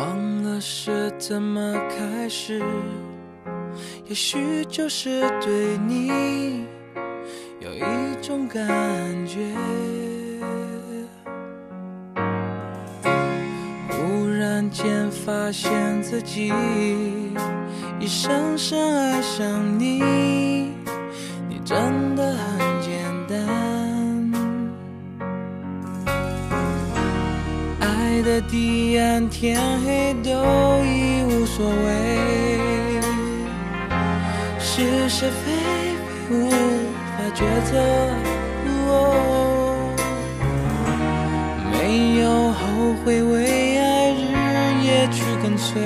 忘了是怎么开始？也许就是对你有一种感觉。忽然间发现自己已深深爱上你，你真的爱的地暗天黑都已无所谓，是是非非无法抉择。哦没有后悔，为爱日夜去跟随。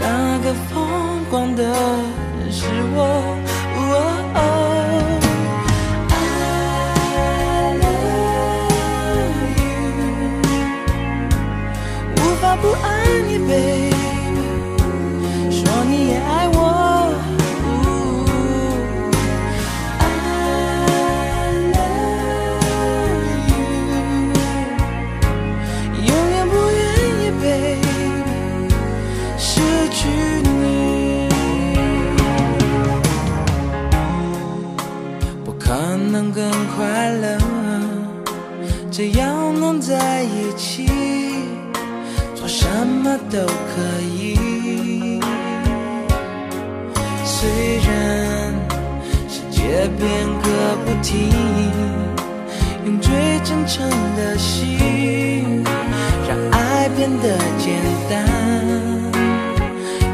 那个疯狂的人是我。可能更快乐，只要能在一起，做什么都可以。虽然世界变个不停，用最真诚的心，让爱变得简单，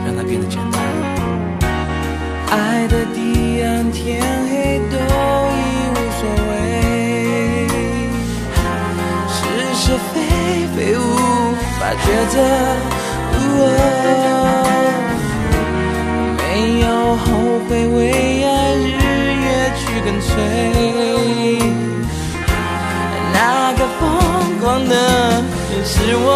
让它变得简单。爱的地暗天黑都非无法抉择。哦没有后悔，为爱日夜去跟随。那个疯狂的人是我。